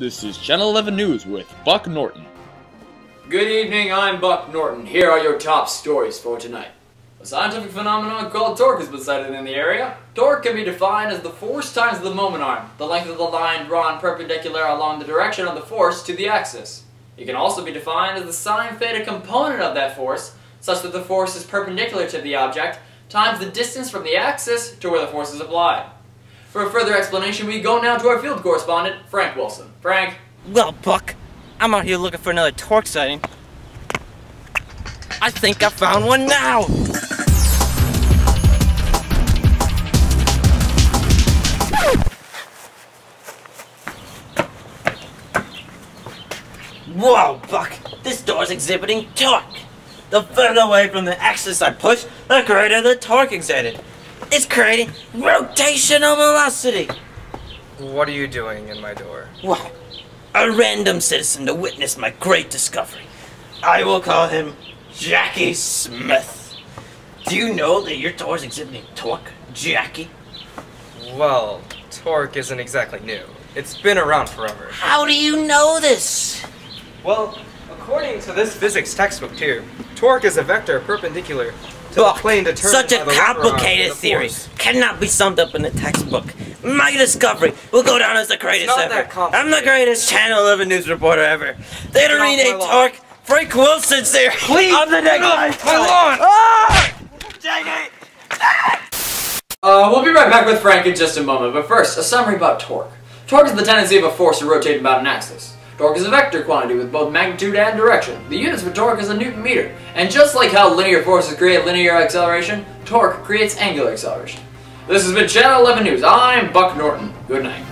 This is Channel 11 News with Buck Norton. Good evening, I'm Buck Norton. Here are your top stories for tonight. A scientific phenomenon called torque has been sighted in the area. Torque can be defined as the force times the moment arm, the length of the line drawn perpendicular along the direction of the force to the axis. It can also be defined as the sine theta component of that force, such that the force is perpendicular to the object, times the distance from the axis to where the force is applied. For further explanation, we go now to our field correspondent, Frank Wilson. Frank? Well, Buck, I'm out here looking for another torque sighting. I think I found one now! Whoa, Buck! This door's exhibiting torque! The further away from the axis I push, the greater the torque exerted. It's creating rotational velocity! What are you doing in my door? Well, a random citizen to witness my great discovery. I will call him Jackie Smith. Do you know that your door's exhibiting torque, Jackie? Well, torque isn't exactly new. It's been around forever. How do you know this? Well, according to this physics textbook too, torque is a vector perpendicular to Buck, the plane determined such a by the lever arm complicated and the theory force. cannot be summed up in a textbook. My discovery will go down as the greatest not ever. that complicated. I'm the greatest Channel 11 news reporter ever. They don't Get need off a torque. Frank Wilson's there. Please, I'm the next get off my lawn. Ah! Jackie! Uh, we'll be right back with Frank in just a moment, but first, a summary about torque. Torque is the tendency of a force to rotate about an axis. Torque is a vector quantity with both magnitude and direction. The units for torque is a newton meter. And just like how linear forces create linear acceleration, torque creates angular acceleration. This has been Channel 11 News. I'm Buck Norton. Good night.